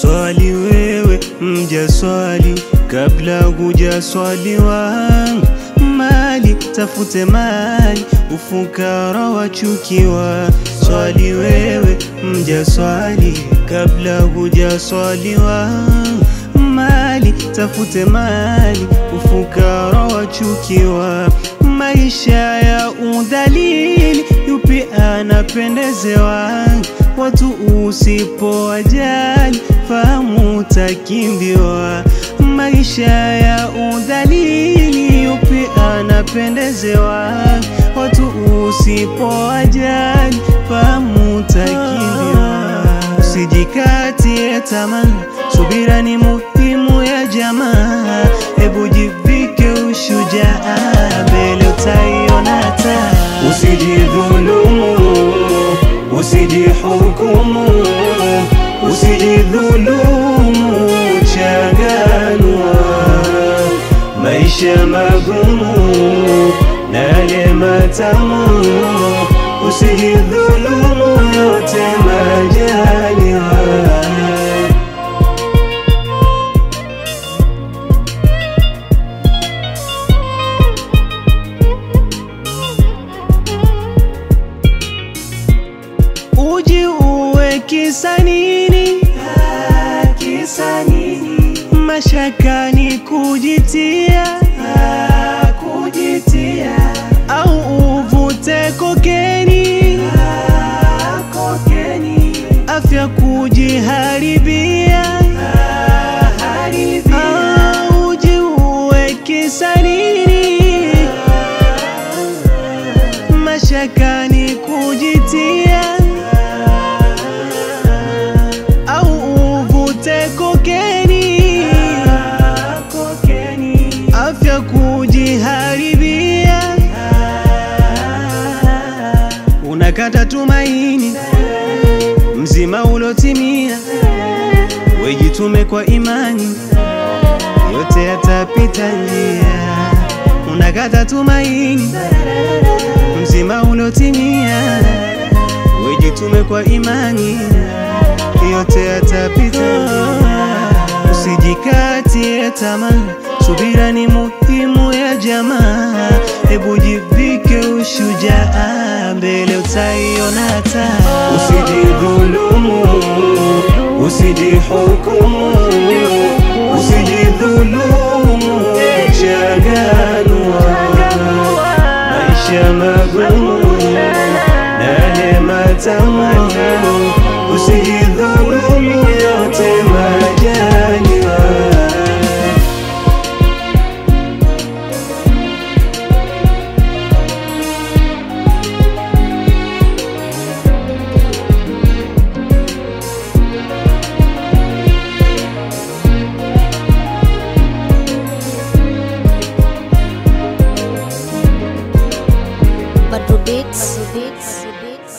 Swali wewe mja swali. Kabla huja swaliwa mali tafute mali. Ufukara wachukiwa swali wewe mja swali. Kabla huja swaliwa mali tafute mali. Ufukara wachukiwa maisha ya udhalili yupi anapendezewa watu usipowajali fahamu utakimbiwa maisha ya udhalili yupi anapendezewa? Watu usipowajali fahamu utakimbiwa usijikatie tamaa subira ni muhimu ya jamaa matamu usijidhulumu yote majaliwa uji uwe kisa nini? Ha, kisa nini? Mashakani kujitia, afya kujiharibia, ah. Ah, mashakani kujitia. Au uvute kokeni? Afya kujiharibia. Unakata tumaini wejitume kwa imani yote yatapita njia. Unakata tumaini mzima ulotimia wejitume kwa imani yote yatapita. Usijikatie tamaa subira ni muhimu ya jamaa. Hebu jivike ushujaa mbele utaiona taa Usijidhulumu, chaganwa Maisha magumu, nane matamu Usijidhulumu Beats. Beats.